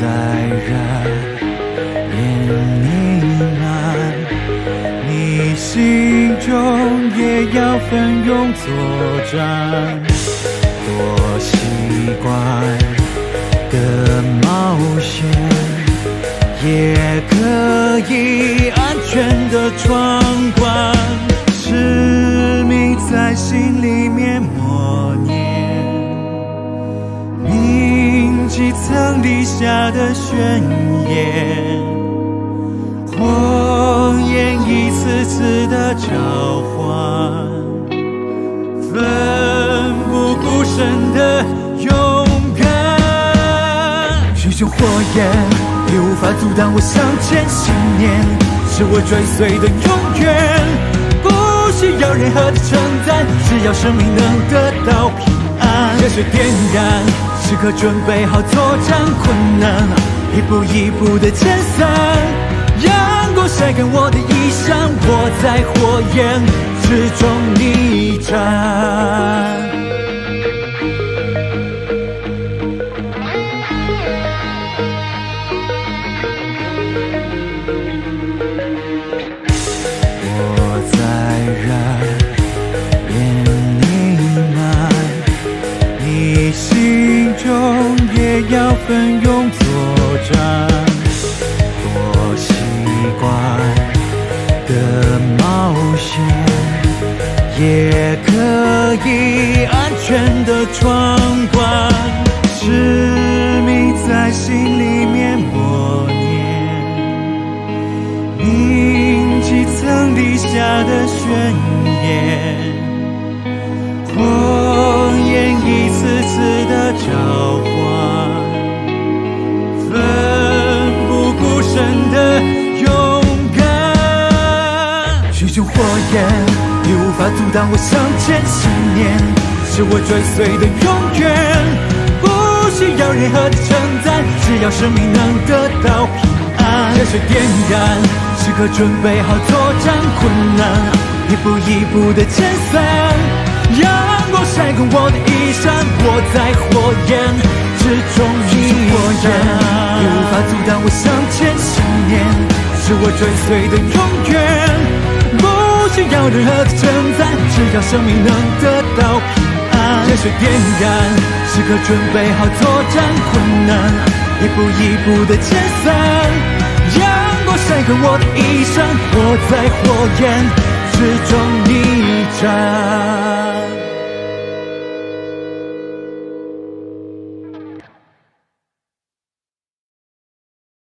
热夜呢喃，你心中也要奋勇作战。多习惯的冒险，也可以安全的闯关。使命在心里面铭记曾立下的宣言，谎言一次次的交换。奋不顾身的勇敢，熊熊火焰也无法阻挡我向前信念，是我追随的永远。不需要任何的称赞，只要生命能得到平安。热血点燃，时刻准备好作战困难，一步一步的前散。阳光晒干我的衣衫，我在火焰之中逆战。以安全的闯关。痴迷在心里面默念。铭记曾立下的宣言，熊火焰也无法阻挡我向前信念，是我追随的永远。不需要任何的称赞，只要生命能得到平安。热血点燃，时刻准备好作战困难，一步一步的减散。阳光晒干我的衣衫，我在火焰之中逆战。也无法阻挡我向前信念，是我追随的永远。不需要任何的称赞，只要生命能得到平安。热血点燃，时刻准备好作战困难，一步一步的解散。阳光晒干我的衣裳，我在火焰之中逆战。